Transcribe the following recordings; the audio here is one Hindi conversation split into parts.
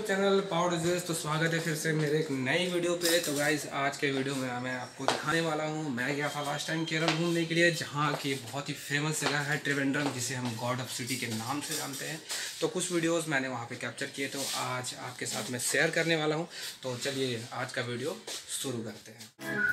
चैनल पावर डिजेस तो स्वागत है फिर से मेरे एक नई वीडियो पे। तो गाइस आज के वीडियो में मैं आपको दिखाने वाला हूँ, मैं गया था लास्ट टाइम केरल घूमने के लिए, जहाँ की बहुत ही फ़ेमस जगह है त्रिवेंद्रम, जिसे हम गॉड ऑफ़ सिटी के नाम से जानते हैं। तो कुछ वीडियोस मैंने वहाँ पे कैप्चर किए तो आज आपके साथ मैं शेयर करने वाला हूँ। तो चलिए आज का वीडियो शुरू करते हैं।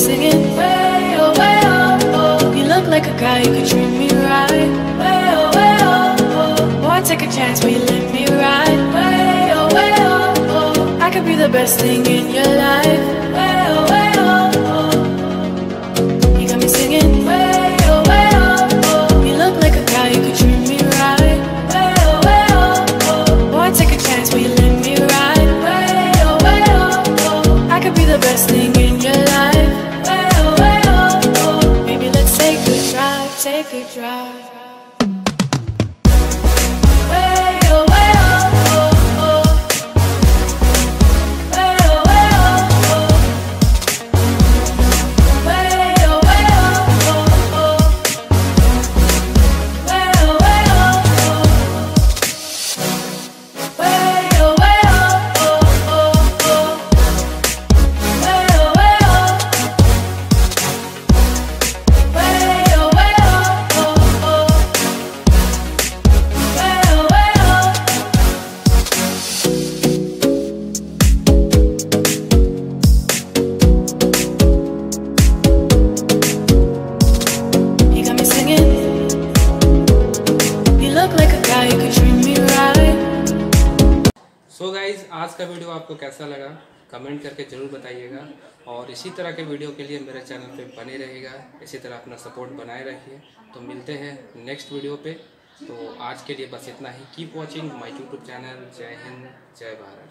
Singing way oh way oh oh. You look like a guy who could treat me right. Way oh way oh oh. Boy, take a chance, will you let me ride? Way oh way oh oh. I could be the best thing in your life. Way oh way oh oh. You got me singing way oh way oh oh. You look like a guy who could treat me right. Way oh way oh oh. Boy, take a chance, will you let me ride? Way oh way oh oh. I could be the best thing take a drive. So so guys आज का वीडियो आपको कैसा लगा? कमेंट करके ज़रूर बताइएगा। और इसी तरह के वीडियो के लिए मेरे चैनल पे बने रहेगा इसी तरह अपना सपोर्ट बनाए रखिए। तो मिलते हैं नेक्स्ट वीडियो पे। तो आज के लिए बस इतना ही। Keep watching my YouTube channel जय हिंद, जय भारत।